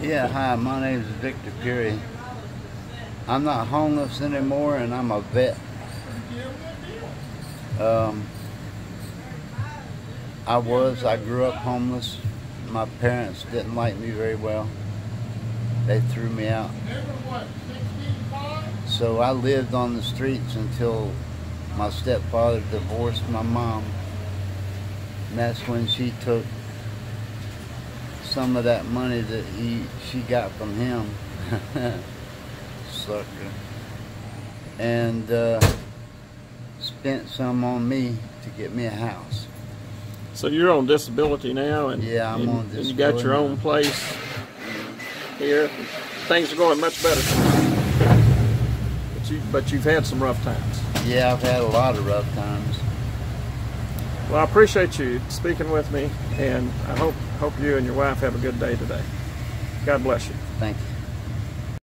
Yeah, hi, my name is Victor Peary. I'm not homeless anymore and I'm a vet. Um, I was, I grew up homeless. My parents didn't like me very well. They threw me out. So I lived on the streets until my stepfather divorced my mom. And that's when she took some of that money that he she got from him. Sucker. And uh, spent some on me to get me a house. So you're on disability now, and Yeah, I'm and, on and you got your disability own place here. Things are going much better. But you, but you've had some rough times. Yeah, I've had a lot of rough times. Well, I appreciate you speaking with me, and I hope hope you and your wife have a good day today. God bless you. Thank you.